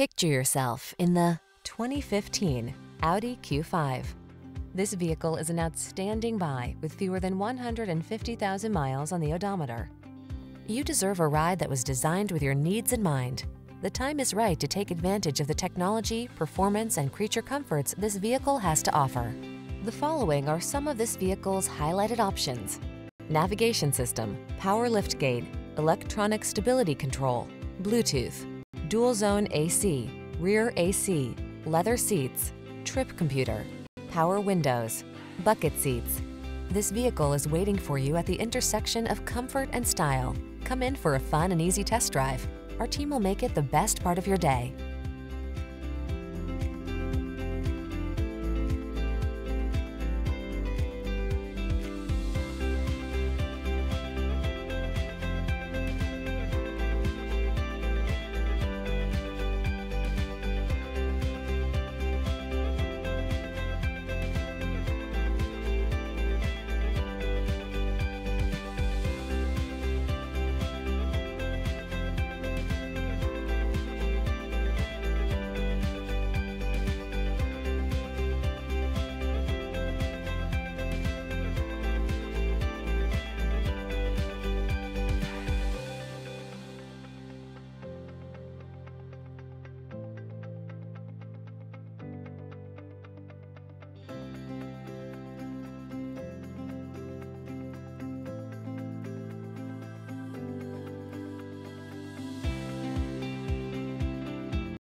Picture yourself in the 2015 Audi Q5. This vehicle is an outstanding buy with fewer than 150,000 miles on the odometer. You deserve a ride that was designed with your needs in mind. The time is right to take advantage of the technology, performance, and creature comforts this vehicle has to offer. The following are some of this vehicle's highlighted options. Navigation system, power liftgate, electronic stability control, Bluetooth, dual zone AC, rear AC, leather seats, trip computer, power windows, bucket seats. This vehicle is waiting for you at the intersection of comfort and style. Come in for a fun and easy test drive. Our team will make it the best part of your day.